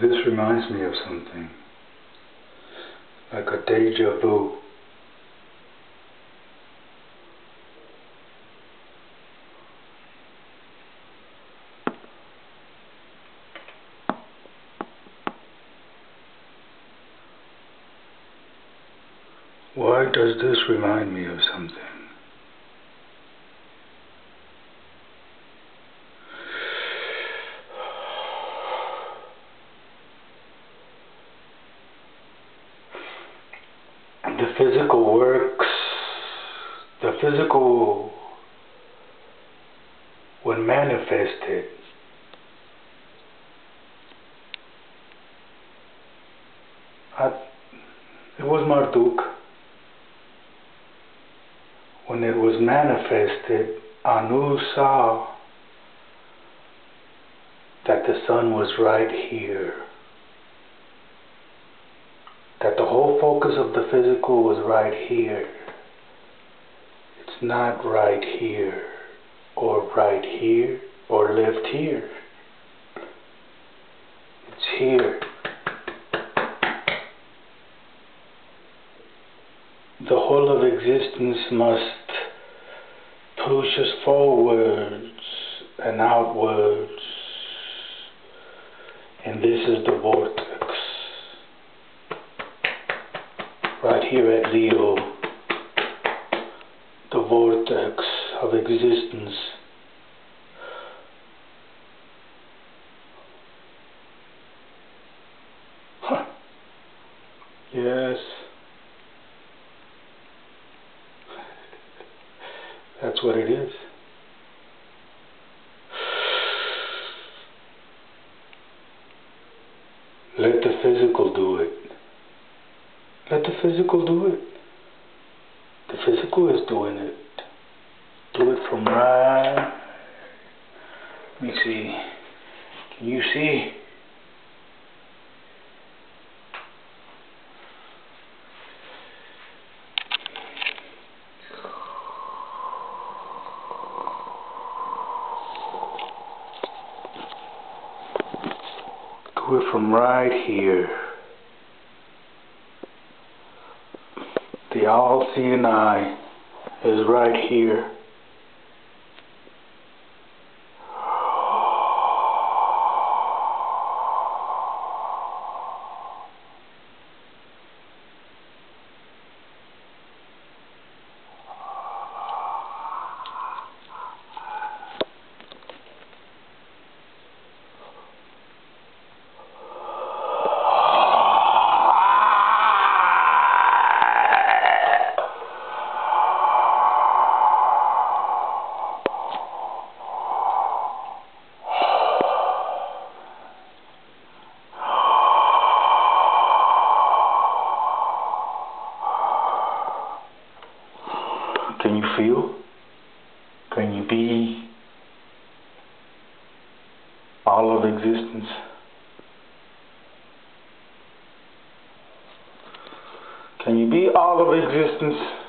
This reminds me of something. Like a deja vu. Why does this remind me of something? The physical works, the physical, when manifested, I, it was Marduk when it was manifested, Anu saw that the sun was right here. That the whole focus of the physical was right here. It's not right here, or right here, or left here. It's here. The whole of existence must push us forwards and outwards. And this is the vortex. Right here at Leo, the vortex of existence. Huh. Yes. That's what it is. Let the physical do it. Let the physical do it. The physical is doing it. Do it from right. Let me see. Can you see? Do it from right here. The all-seeing eye is right here. Feel? Can you be all of existence? Can you be all of existence?